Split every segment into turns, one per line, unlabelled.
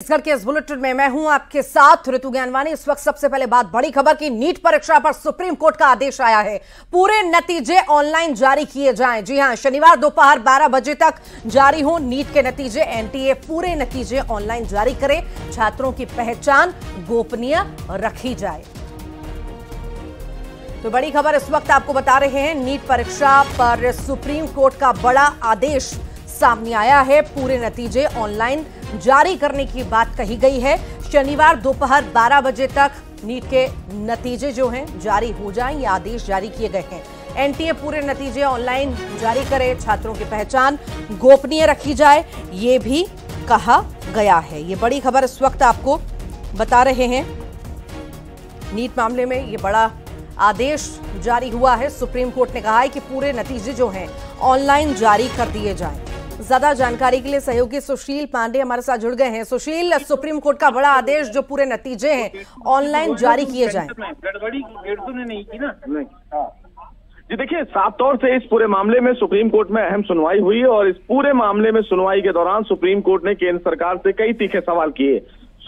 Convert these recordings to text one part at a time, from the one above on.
छत्तीसगढ़ के इस बुलेटिन में मैं हूँ आपके साथ ऋतु ज्ञानवानी। इस वक्त सबसे पहले बात बड़ी खबर की, नीट परीक्षा पर सुप्रीम कोर्ट का आदेश आया है। पूरे नतीजे ऑनलाइन जारी किए जाएँ। जी हाँ, शनिवार दोपहर 12 बजे तक जारी हो नीट के नतीजे। एनटीए पूरे नतीजे ऑनलाइन जारी करे। छात्रों की पहचान गोपनीय रखी जाए। तो बड़ी खबर इस वक्त आपको बता रहे हैं, नीट परीक्षा पर सुप्रीम कोर्ट का बड़ा आदेश सामने आया है। पूरे नतीजे ऑनलाइन जारी करने की बात कही गई है। शनिवार दोपहर 12 बजे तक नीट के नतीजे जो हैं, जारी हो जाएँ ये आदेश जारी किए गए हैं। एनटीए पूरे नतीजे ऑनलाइन जारी करे, छात्रों की पहचान गोपनीय रखी जाए, ये भी कहा गया है। ये बड़ी खबर इस वक्त आपको बता रहे हैं। नीट मामले में ये बड़ा आदेश जारी हुआ है। सुप्रीम कोर्ट ने कहा है कि पूरे नतीजे जो हैं, ऑनलाइन जारी कर दिए जाएँ। ज़्यादा जानकारी के लिए सहयोगी सुशील पांडे हमारे साथ जुड़ गए हैं। सुशील सुप्रीम कोर्ट का बड़ा आदेश जो पूरे नतीजे हैं ऑनलाइन जारी किए जाए।
गड़बड़ी ने नहीं की ना?
जी देखिए साफ़ तौर से इस पूरे मामले में सुप्रीम कोर्ट में अहम सुनवाई हुई और इस पूरे मामले में सुनवाई के दौरान सुप्रीम कोर्ट ने केंद्र सरकार से कई तीखे सवाल किए।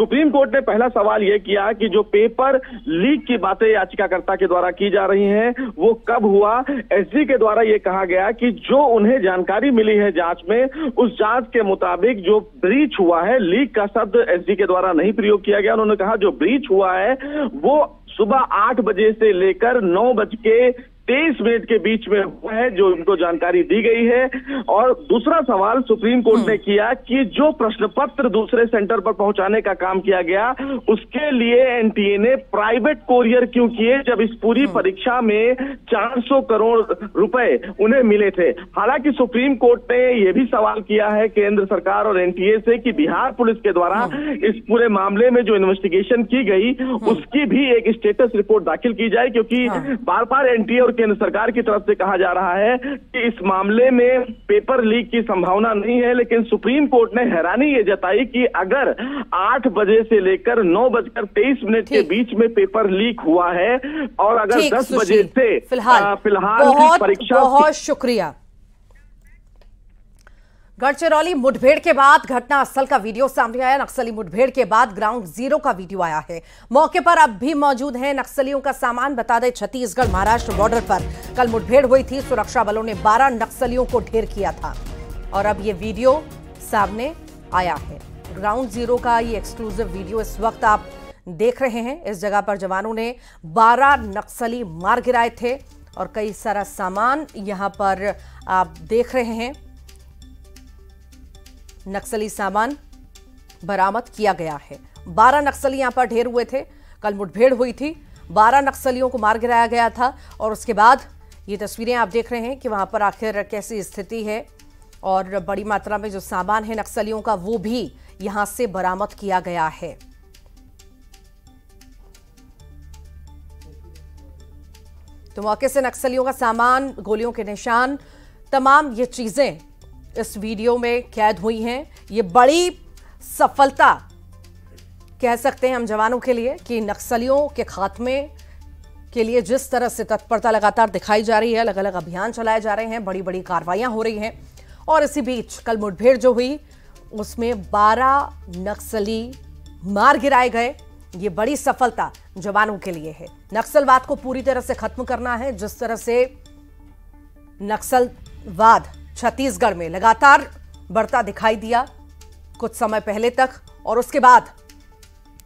सुप्रीम कोर्ट ने पहला सवाल यह किया कि जो पेपर लीक की बातें याचिकाकर्ता के द्वारा की जा रही हैं, वो कब हुआ? एसजी के द्वारा यह कहा गया कि जो उन्हें जानकारी मिली है जाँच में, उस जाँच के मुताबिक जो ब्रीच हुआ है लीक का शब्द एसजी के द्वारा नहीं प्रयोग किया गया। उन्होंने कहा, जो ब्रीच हुआ है, वो सुबह आठ बजे से लेकर नौ बज के तेईस मिनट के बीच में हुआ है जो इनको जानकारी दी गई है। और दूसरा सवाल सुप्रीम कोर्ट ने किया कि जो प्रश्न पत्र दूसरे सेंटर पर पहुँचाने का काम किया गया उसके लिए एनटीए ने प्राइवेट कोरियर क्यों किए जब इस पूरी परीक्षा में 400 करोड़ रुपए उन्हें मिले थे? हालाँकि सुप्रीम कोर्ट ने यह भी सवाल किया है केंद्र सरकार और एनटीए से कि बिहार पुलिस के द्वारा इस पूरे मामले में जो इन्वेस्टिगेशन की गई उसकी भी एक स्टेटस रिपोर्ट दाखिल की जाए क्योंकि बार बार एनटीए और केंद्र सरकार की तरफ़ से कहा जा रहा है कि इस मामले में पेपर लीक की संभावना नहीं है लेकिन सुप्रीम कोर्ट ने हैरानी ये जताई कि अगर आठ बजे से लेकर नौ बजकर तेईस मिनट के बीच में पेपर लीक हुआ है और अगर दस बजे से
फ़िलहाल
फ़िलहाल परीक्षा
बहुत शुक्रिया। गढ़चिरौली मुठभेड़ के बाद घटना स्थल का वीडियो सामने आया। नक्सली मुठभेड़ के बाद ग्राउंड ज़ीरो का वीडियो आया है। मौके पर अब भी मौजूद है। नक्सलियों का सामान बता दें, छत्तीसगढ़ महाराष्ट्र बॉर्डर पर कल मुठभेड़ हुई थी। सुरक्षा बलों ने 12 नक्सलियों को ढेर किया था। और अब ये वीडियो सामने आया है। ग्राउंड ज़ीरो का ये एक्सक्लूसिव वीडियो इस वक्त आप देख रहे हैं। इस जगह पर जवानों ने 12 नक्सली मार गिराए थे और कई सारा सामान यहाँ पर आप देख रहे हैं। नक्सली सामान बरामद किया गया है। 12 नक्सली यहाँ पर ढेर हुए थे। कल मुठभेड़ हुई थी। 12 नक्सलियों को मार गिराया गया था और उसके बाद ये तस्वीरें आप देख रहे हैं कि वहाँ पर आखिर कैसी स्थिति है और बड़ी मात्रा में जो सामान है नक्सलियों का, वो भी यहाँ से बरामद किया गया है। तो मौके से नक्सलियों का सामान, गोलियों के निशान, तमाम ये चीज़ें इस वीडियो में कैद हुई हैं। ये बड़ी सफलता कह सकते हैं हम जवानों के लिए कि नक्सलियों के खात्मे के लिए जिस तरह से तत्परता लगातार दिखाई जा रही है अलग अलग अभियान चलाए जा रहे हैं बड़ी बड़ी कार्रवाइयाँ हो रही हैं। और इसी बीच कल मुठभेड़ जो हुई, उसमें 12 नक्सली मार गिराए गए। ये बड़ी सफलता जवानों के लिए है। नक्सलवाद को पूरी तरह से खत्म करना है। जिस तरह से नक्सलवाद छत्तीसगढ़ में लगातार बढ़ता दिखाई दिया कुछ समय पहले तक और उसके बाद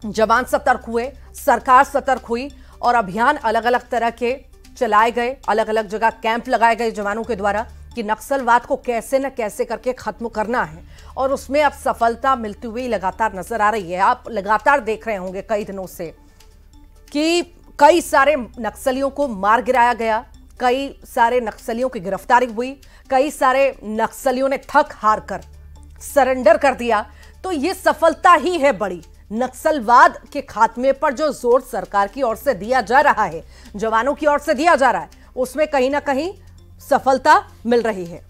जवान सतर्क हुए, सरकार सतर्क हुई और अभियान अलग अलग तरह के चलाए गए अलग अलग जगह कैंप लगाए गए जवानों के द्वारा कि नक्सलवाद को कैसे न कैसे करके खत्म करना है। और उसमें अब सफलता मिलती हुई लगातार नज़र आ रही है। आप लगातार देख रहे होंगे कई दिनों से कि कई सारे नक्सलियों को मार गिराया गया कई सारे नक्सलियों की गिरफ्तारी हुई, कई सारे नक्सलियों ने थक हार कर सरेंडर कर दिया। तो ये सफलता ही है बड़ी। नक्सलवाद के खात्मे पर जो ज़ोर सरकार की ओर से दिया जा रहा है, जवानों की ओर से दिया जा रहा है, उसमें कहीं ना कहीं सफलता मिल रही है।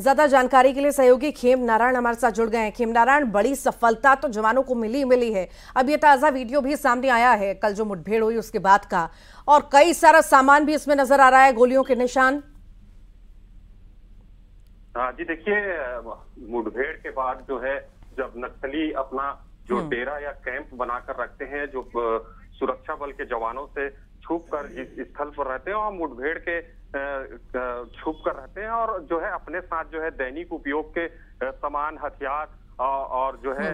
ज़्यादा जानकारी के लिए सहयोगी खेम नारायण हमारे साथ जुड़ गए हैं। खेम नारायण बड़ी सफलता तो जवानों को मिली मिली है। अब ये ताज़ा वीडियो भी सामने आया है। कल जो मुठभेड़ हुई उसके बाद का। और कई सारा सामान भी इसमें नज़र आ रहा है गोलियों के निशान।
हाँ जी देखिए
मुठभेड़ के बाद जो है जब नक्सली अपना जो डेरा या कैंप बनाकर रखते हैं जो सुरक्षा बल के जवानों से छुप कर जिस स्थल पर रहते हैं वहाँ मुठभेड़ के छुप कर रहते हैं और जो है अपने साथ जो है दैनिक उपयोग के सामान हथियार और जो है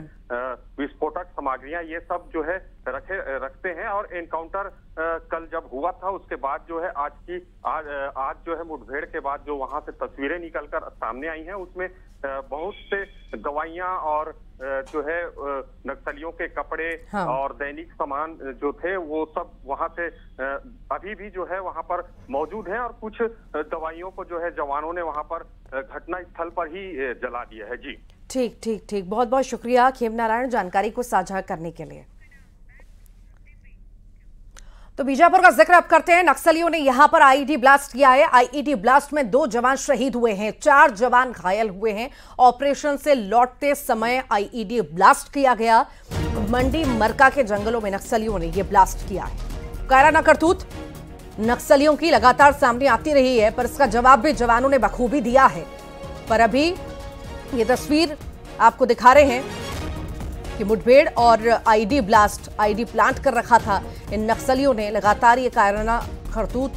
विस्फोटक सामग्रियाँ ये सब जो है रखे रखते हैं और एनकाउंटर कल जब हुआ था उसके बाद जो है आज की आज आज जो है मुठभेड़ के बाद जो वहाँ से तस्वीरें निकलकर सामने आई हैं उसमें बहुत से दवाइयाँ और जो है नक्सलियों के कपड़े
हाँ।
और दैनिक सामान जो थे वो सब वहाँ से अभी भी जो है वहाँ पर मौजूद है और कुछ दवाइयों को जो है जवानों ने वहाँ पर घटना स्थल पर ही जला दिया है। जी।
ठीक ठीक ठीक। बहुत बहुत शुक्रिया खेम नारायण जानकारी को साझा करने के लिए। तो बीजापुर का ज़िक्र अब करते हैं। नक्सलियों ने यहाँ पर आईईडी ब्लास्ट किया है। आईईडी ब्लास्ट में दो जवान शहीद हुए हैं, चार जवान घायल हुए हैं। ऑपरेशन से लौटते समय आईईडी ब्लास्ट किया गया। मंडी मरका के जंगलों में नक्सलियों ने यह ब्लास्ट किया। है कायराना करतूत, नक्सलियों की लगातार सामने आती रही है, पर इसका जवाब भी जवानों ने बखूबी दिया है। पर अभी ये तस्वीर आपको दिखा रहे हैं। कि मुठभेड़ और आईडी ब्लास्ट आईडी प्लांट कर रखा था। इन नक्सलियों ने लगातार ये कायराना खरतूत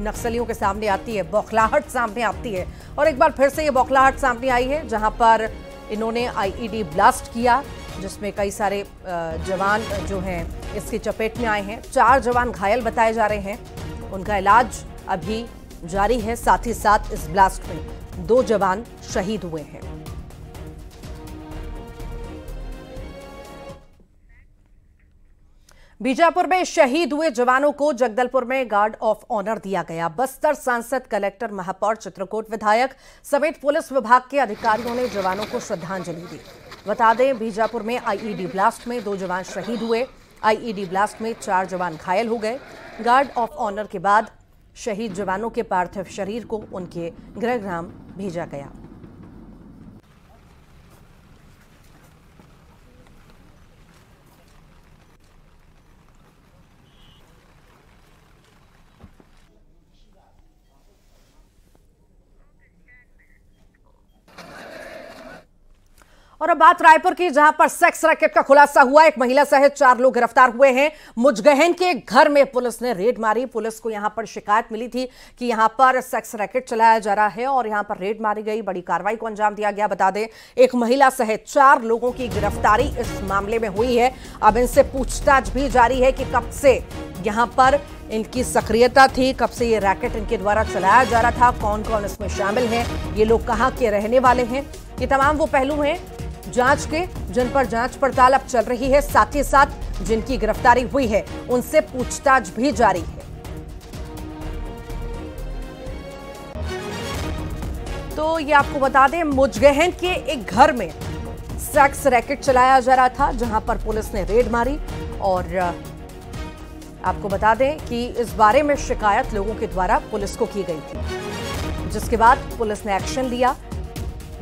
नक्सलियों के सामने आती है, बौखलाहट सामने आती है। और एक बार फिर से ये बौखलाहट सामने आई है, जहाँ पर इन्होंने आईईडी ब्लास्ट किया, जिसमें कई सारे जवान जो हैं, इसकी चपेट में आए हैं। चार जवान घायल बताए जा रहे हैं। उनका इलाज अभी जारी है, साथ ही साथ इस ब्लास्ट में दो जवान शहीद हुए हैं। बीजापुर में शहीद हुए जवानों को जगदलपुर में गार्ड ऑफ़ ऑनर दिया गया। बस्तर सांसद कलेक्टर महापौर चित्रकूट विधायक समेत पुलिस विभाग के अधिकारियों ने जवानों को श्रद्धांजलि दी। बता दें, बीजापुर में आईईडी ब्लास्ट में दो जवान शहीद हुए। आईईडी ब्लास्ट में चार जवान घायल हो गए। गार्ड ऑफ़ ऑनर के बाद शहीद जवानों के पार्थिव शरीर को उनके गृहग्राम भेजा गया। और अब बात रायपुर की, जहाँ पर सेक्स रैकेट का खुलासा हुआ। एक महिला सहित चार लोग गिरफ़्तार हुए हैं। मुजगहन के घर में पुलिस ने रेड मारी। पुलिस को यहाँ पर शिकायत मिली थी कि यहाँ पर सेक्स रैकेट चलाया जा रहा है और यहाँ पर रेड मारी गई। बड़ी कार्रवाई को अंजाम दिया गया। बता दें, एक महिला सहित चार लोगों की गिरफ्तारी इस मामले में हुई है। अब इनसे पूछताछ भी जारी है कि कब से यहाँ पर इनकी सक्रियता थी, कब से ये रैकेट इनके द्वारा चलाया जा रहा था कौन कौन इसमें शामिल हैं, ये लोग कहाँ के रहने वाले हैं, ये तमाम वो पहलू हैं जाँच के, जिन पर जाँच पड़ताल अब चल रही है, साथ ही साथ जिनकी गिरफ्तारी हुई है, उनसे पूछताछ भी जारी है। तो ये आपको बता दें, मुजगहन के एक घर में सेक्स रैकेट चलाया जा रहा था, जहाँ पर पुलिस ने रेड मारी और आपको बता दें कि इस बारे में शिकायत लोगों के द्वारा पुलिस को की गई थी। जिसके बाद पुलिस ने एक्शन लिया।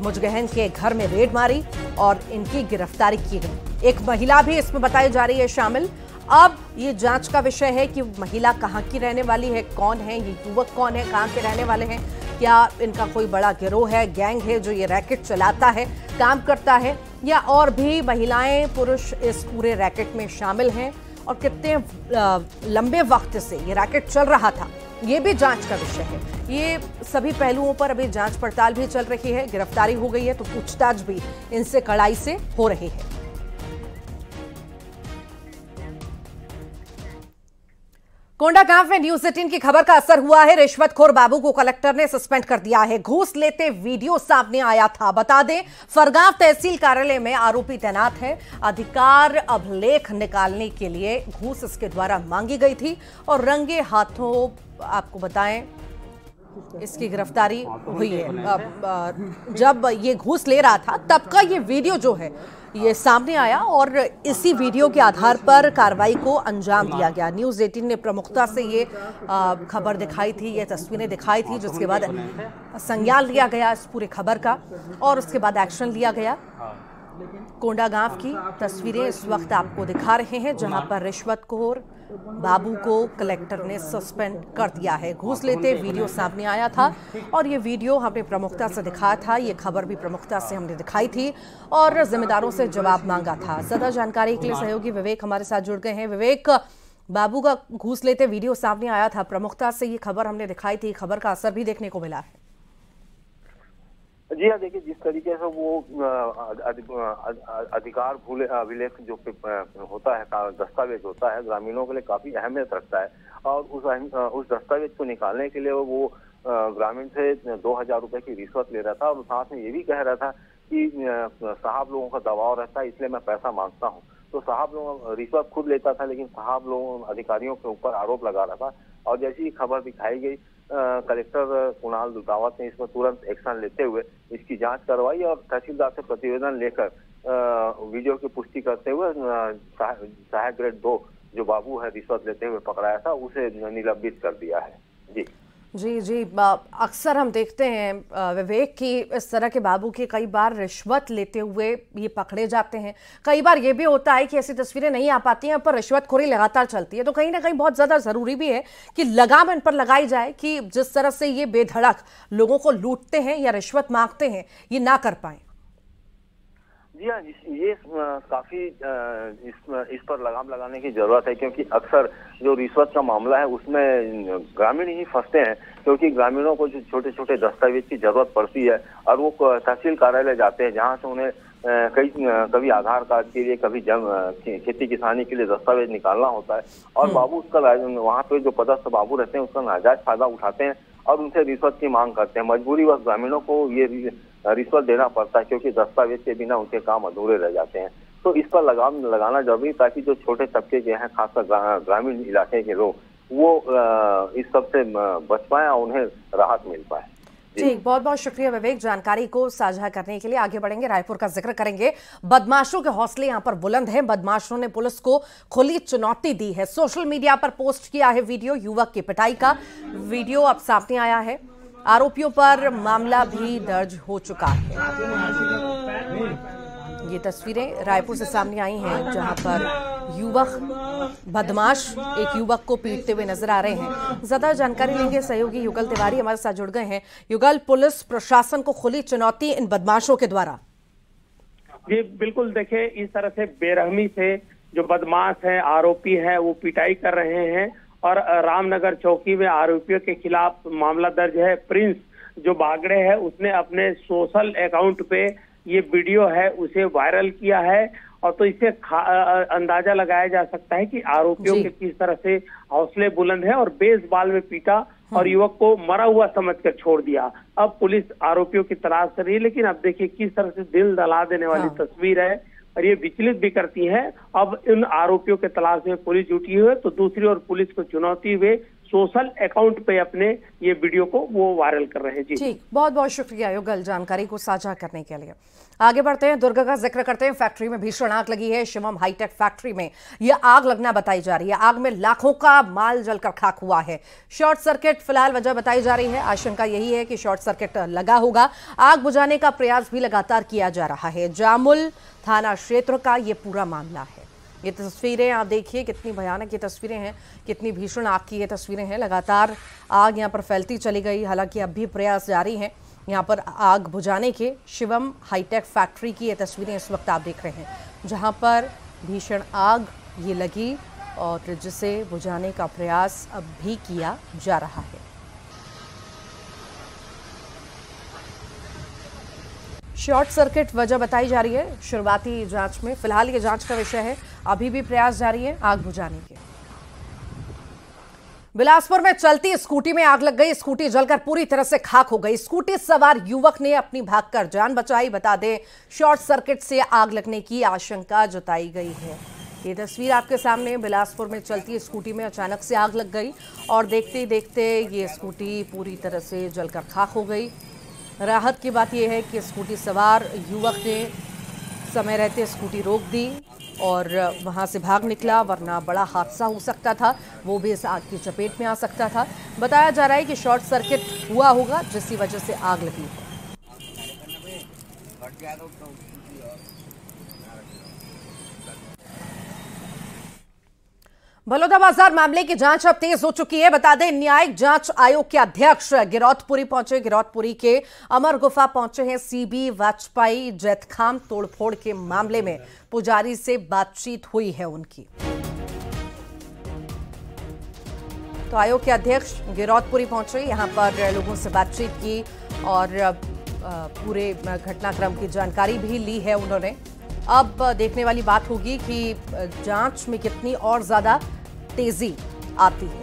मुजगहन के घर में रेड मारी और इनकी गिरफ्तारी की गई। एक महिला भी इसमें बताई जा रही है शामिल। अब ये जाँच का विषय है कि महिला कहाँ की रहने वाली है, कौन है, ये युवक कौन है, कहाँ के रहने वाले हैं। क्या इनका कोई बड़ा गिरोह है, गैंग है जो ये रैकेट चलाता है, काम करता है, या और भी महिलाएँ, पुरुष इस पूरे रैकेट में शामिल हैं? और कितने लंबे वक्त से ये रैकेट चल रहा था? ये भी जाँच का विषय है। ये सभी पहलुओं पर अभी जाँच पड़ताल भी चल रही है। गिरफ्तारी हो गई है तो पूछताछ भी इनसे कड़ाई से हो रही है। कोंडागांव में न्यूज़ एटीन की खबर का असर हुआ है। रिश्वतखोर बाबू को कलेक्टर ने सस्पेंड कर दिया है। घूस लेते वीडियो सामने आया था। बता दें, फरगांव तहसील कार्यालय में आरोपी तैनात है। अधिकार अभिलेख निकालने के लिए घूस इसके द्वारा मांगी गई थी। और रंगे हाथों, आपको बताएँ इसकी गिरफ्तारी हुई है। जब ये घूस ले रहा था, तब का ये वीडियो जो है, ये सामने आया और इसी वीडियो के आधार पर कार्रवाई को अंजाम दिया गया। न्यूज़ 18 ने प्रमुखता से ये खबर दिखाई थी, ये तस्वीरें दिखाई थी, जिसके बाद संज्ञान लिया गया इस पूरे खबर का और उसके बाद एक्शन लिया गया। कोंडागांव की तस्वीरें इस वक्त आपको दिखा रहे हैं, जहाँ पर रिश्वतखोर बाबू को कलेक्टर ने सस्पेंड कर दिया है। घूस लेते वीडियो सामने आया था और ये वीडियो हमने प्रमुखता से दिखाया था। ये खबर भी प्रमुखता से हमने दिखाई थी और जिम्मेदारों से जवाब मांगा था। ज़्यादा जानकारी के लिए सहयोगी विवेक हमारे साथ जुड़ गए हैं। विवेक, बाबू का घूस लेते वीडियो सामने आया था। प्रमुखता से ये खबर हमने दिखाई थी। खबर का असर भी देखने को मिला है।
जी हाँ देखिए, जिस तरीके से वो अधि- अधिकार भूले, अभिलेख जो होता है दस्तावेज़ होता है, ग्रामीणों के लिए काफ़ी अहमियत रखता है और उस उस दस्तावेज़ को निकालने के लिए वो ग्रामीण से दो हज़ार रुपए की रिश्वत ले रहा था और साथ में ये भी कह रहा था कि साहब लोगों का दबाव रहता है, इसलिए मैं पैसा माँगता हूँ। तो साहब लोग, रिश्वत खुद लेता था, लेकिन साहब लोग, अधिकारियों के ऊपर आरोप लगा रहा था और जैसी खबर दिखाई गई कलेक्टर कुणाल दुतावत ने इसमें तुरंत एक्शन लेते हुए इसकी जाँच करवाई और तहसीलदार से प्रतिवेदन लेकर वीडियो की पुष्टि करते हुए सहायक ग्रेड दो जो बाबू है रिश्वत लेते हुए पकड़ाया था, उसे निलंबित कर दिया है। जी।
जी जी अक्सर हम देखते हैं विवेक की इस तरह के बाबू के कई बार रिश्वत लेते हुए ये पकड़े जाते हैं। कई बार ये भी होता है कि ऐसी तस्वीरें नहीं आ पाती हैं, पर रिश्वतखोरी लगातार चलती है। तो कहीं ना कहीं बहुत ज़्यादा ज़रूरी भी है कि लगाम इन पर लगाई जाए कि जिस तरह से ये बेधड़क लोगों को लूटते हैं या रिश्वत मांगते हैं, ये ना कर पाए।
जी हाँ ये काफ़ी इस इस पर लगाम लगाने की ज़रूरत है क्योंकि अक्सर जो रिश्वत का मामला है उसमें ग्रामीण ही फंसते हैं क्योंकि ग्रामीणों को जो छोटे छोटे दस्तावेज़ की ज़रूरत पड़ती है और वो तहसील कार्यालय जाते हैं जहाँ से उन्हें कई कभी आधार कार्ड के लिए कभी जम खेती किसानी के लिए दस्तावेज़ निकालना होता है और बाबू उसका वहाँ पे जो पदस्थ बाबू रहते हैं उसका नाजायज फ़ायदा उठाते हैं और उनसे रिश्वत की मांग करते हैं। मजबूरी वक्त ग्रामीणों को ये रिश्वत देना पड़ता है, क्योंकि दस्तावेज़ के बिना उनके काम अधूरे रह जाते हैं। तो इस पर लगाम, लगाना ज़रूरी ताकि जो छोटे तबके के हैं, खासकर ग्रामीण इलाके के लोग, वो इस सबसे बच पाए और उन्हें राहत मिल पाए।
ठीक बहुत बहुत शुक्रिया विवेक जानकारी को साझा करने के लिए। आगे बढ़ेंगे, रायपुर का ज़िक्र करेंगे। बदमाशों के हौसले यहाँ पर बुलंद हैं। बदमाशों ने पुलिस को खुली चुनौती दी है। सोशल मीडिया पर पोस्ट किया है वीडियो युवक की पिटाई का। वीडियो अब सामने आया है। आरोपियों पर मामला भी दर्ज हो चुका है। ये तस्वीरें रायपुर से सामने आई हैं, जहाँ पर युवक बदमाश एक युवक को पीटते हुए नज़र आ रहे हैं। ज़्यादा जानकारी लेंगे सहयोगी युगल तिवारी हमारे साथ जुड़ गए हैं। युगल, पुलिस प्रशासन को खुली चुनौती इन बदमाशों के द्वारा।
जी, बिल्कुल देखिए, इस तरह से बेरहमी से जो बदमाश है, आरोपी है, वो पिटाई कर रहे हैं। और रामनगर चौकी में आरोपियों के खिलाफ मामला दर्ज है। प्रिंस जो बागड़े है उसने अपने सोशल अकाउंट पे ये वीडियो है उसे वायरल किया है। और तो इससे अ, अंदाज़ा लगाया जा सकता है कि आरोपियों के किस तरह से हौसले बुलंद है और बेसबाल में पीटा और युवक को मरा हुआ समझकर छोड़ दिया। अब पुलिस आरोपियों की तलाश कर रही है लेकिन अब देखिए किस तरह से दिल दला देने वाली
हाँ।
तस्वीर है। और ये विचलित भी करती है। अब इन आरोपियों के तलाश में पुलिस जुटी हुई है तो दूसरी ओर पुलिस को चुनौती हुए सोशल अकाउंट पे अपने ये वीडियो को वो वायरल कर रहे हैं। जी।
ठीक बहुत बहुत शुक्रिया युगल जानकारी को साझा करने के लिए। आगे बढ़ते हैं, दुर्ग का ज़िक्र करते हैं, फैक्ट्री में भीषण आग लगी है, शिवम हाईटेक फैक्ट्री में यह आग लगना बताई जा रही है। आग में लाखों का माल जलकर खाक हुआ है। शॉर्ट सर्किट फ़िलहाल वजह बताई जा रही है। आशंका यही है कि शॉर्ट सर्किट लगा होगा। आग बुझाने का प्रयास भी लगातार किया जा रहा है। जामुल थाना क्षेत्र का यह पूरा मामला है। ये तस्वीरें आप देखिए, कितनी भयानक ये तस्वीरें हैं, कितनी भीषण आग की ये तस्वीरें हैं। लगातार आग यहाँ पर फैलती चली गई, हालाँकि अब भी प्रयास जारी हैं यहाँ पर आग बुझाने के। शिवम हाईटेक फैक्ट्री की ये तस्वीरें इस वक्त आप देख रहे हैं, जहाँ पर भीषण आग ये लगी और जिसे बुझाने का प्रयास अब भी किया जा रहा है। शॉर्ट सर्किट वजह बताई जा रही है। शुरुआती जाँच में, फ़िलहाल ये जाँच का विषय है। अभी भी प्रयास जारी है आग बुझाने के। बिलासपुर में चलती स्कूटी में आग लग गई। स्कूटी जलकर पूरी तरह से खाक हो गई। स्कूटी सवार युवक ने अपनी भागकर जान बचाई। बता दें, शॉर्ट सर्किट से आग लगने की आशंका जताई गई है। ये तस्वीर आपके सामने। बिलासपुर में चलती स्कूटी में अचानक से आग लग गई और देखते ही देखते ये स्कूटी पूरी तरह से जलकर खाक हो गई। राहत की बात यह है कि स्कूटी सवार युवक ने समय रहते स्कूटी रोक दी और वहाँ से भाग निकला, वरना बड़ा हादसा हो सकता था। वो भी इस आग की चपेट में आ सकता था। बताया जा रहा है कि शॉर्ट सर्किट हुआ होगा, जिसकी वजह से आग लगी। है बलौदाबाजार मामले की जाँच अब तेज हो चुकी है। बता दें, न्यायिक जाँच आयोग के अध्यक्ष गिरौतपुरी पहुँचे। गिरौतपुरी के अमर गुफा पहुँचे हैं सीबी वाजपेयी जैतखाम तोड़फोड़ के मामले में। पुजारी से बातचीत हुई है उनकी। तो आयोग के अध्यक्ष गिरौतपुरी पहुँचे, यहाँ पर लोगों से बातचीत की और पूरे घटनाक्रम की जानकारी भी ली है उन्होंने। अब देखने वाली बात होगी कि जाँच में कितनी और ज़्यादा तेज़ी आती है।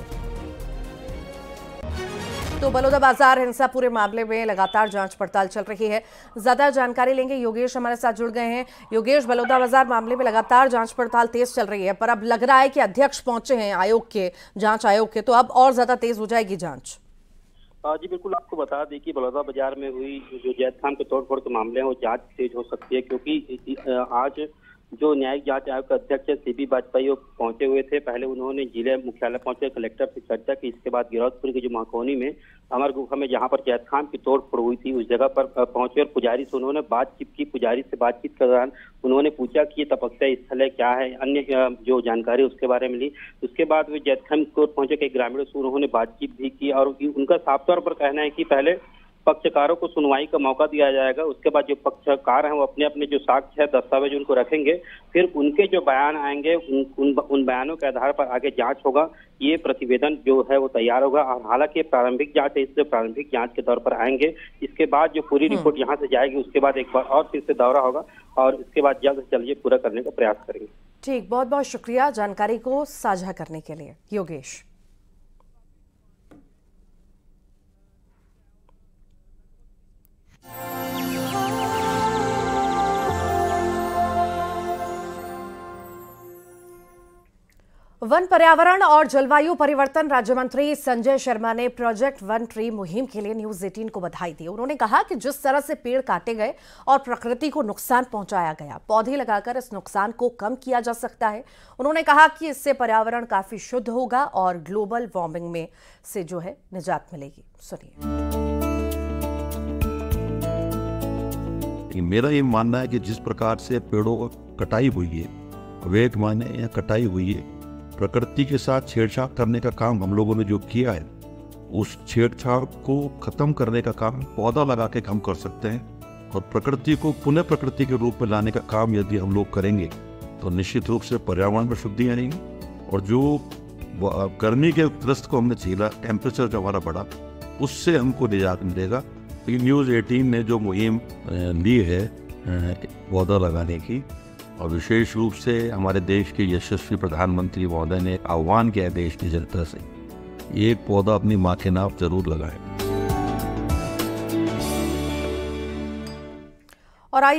तो बलौदा बाज़ार हिंसा पूरे मामले में लगातार जाँच पड़ताल चल रही है। ज़्यादा जानकारी लेंगे, योगेश हमारे साथ जुड़ गए हैं। योगेश बलौदा बाज़ार मामले में लगातार जाँच पड़ताल तेज चल रही है, पर अब लग रहा है कि अध्यक्ष पहुँचे हैं आयोग के, जाँच आयोग के तो अब और ज़्यादा तेज हो जाएगी जाँच।
जी, बिल्कुल आपको बता दें कि बलौदा बाज़ार में हुई जो जैद खान के तोड़फोड़ के मामले हैं, वो जाँच तेज हो सकती है, क्योंकि आज जो न्यायिक जाँच आयोग के अध्यक्ष सीबी वाजपेयी पहुँचे हुए थे, पहले उन्होंने ज़िले मुख्यालय पहुँचे, कलेक्टर से चर्चा की, इसके बाद गिरौदपुर की जो महाकोनी में, अमर गुफा में जहाँ पर जैद खान की तोड़ फोड़ हुई थी, उस जगह पर पहुँचे और पुजारी से उन्होंने बातचीत की, पुजारी से बातचीत के दौरान उन्होंने पूछा कि तपस्या स्थल है, क्या है, अन्य जो जानकारी उसके बारे में ली। उसके बाद वे जैद खान की पहुँचे, कई ग्रामीणों से उन्होंने बातचीत भी की और उनका साफ़ तौर पर कहना है कि पहले पक्षकारों को सुनवाई का मौका दिया जाएगा उसके बाद जो पक्षकार हैं वो अपने अपने जो साक्ष्य है दस्तावेज़ उनको रखेंगे फिर उनके जो बयान आएँगे उन उन, उन बयानों के आधार पर आगे जाँच होगा ये प्रतिवेदन जो है वो तैयार होगा और हालाँकि प्रारंभिक जाँच है इसलिए प्रारंभिक जाँच के तौर पर आएँगे इसके बाद जो पूरी रिपोर्ट हम्म। यहाँ से जाएगी उसके बाद एक बार और फिर से दौरा होगा और इसके बाद जल्द से जल्द ये पूरा करने का प्रयास करेंगे।
ठीक बहुत बहुत शुक्रिया जानकारी को साझा करने के लिए। योगेश। वन पर्यावरण और जलवायु परिवर्तन राज्य मंत्री संजय शर्मा ने प्रोजेक्ट वन ट्री मुहिम के लिए न्यूज़ एटीन को बधाई दी। उन्होंने कहा कि जिस तरह से पेड़ काटे गए और प्रकृति को नुकसान पहुँचाया गया, पौधे लगाकर इस नुकसान को कम किया जा सकता है। उन्होंने कहा कि इससे पर्यावरण काफ़ी शुद्ध होगा और ग्लोबल वार्मिंग में से जो है निजात मिलेगी। सुनिए।
मेरा ये मानना है कि जिस प्रकार से पेड़ों को कटाई हुई है अवैध माने या कटाई हुई है प्रकृति के साथ छेड़छाड़ करने का काम हम लोगों ने जो किया है, उस छेड़छाड़ को खत्म करने का काम पौधा लगा के हम कर सकते हैं और प्रकृति को पुनः प्रकृति के रूप में लाने का काम यदि हम लोग करेंगे तो निश्चित रूप से पर्यावरण में शुद्धि आएँगी। और जो गर्मी के ग्रस्त को हमने झेला टेम्परेचर जो हमारा बढ़ा, उससे हमको निजात मिलेगा। न्यूज़ 18 ने जो मुहिम ली है पौधा लगाने की और विशेष रूप से हमारे देश के यशस्वी प्रधानमंत्री महोदय ने आह्वान किया देश की जनता से। एक पौधा अपनी माँ के नाम ज़रूर लगाए।
और आइए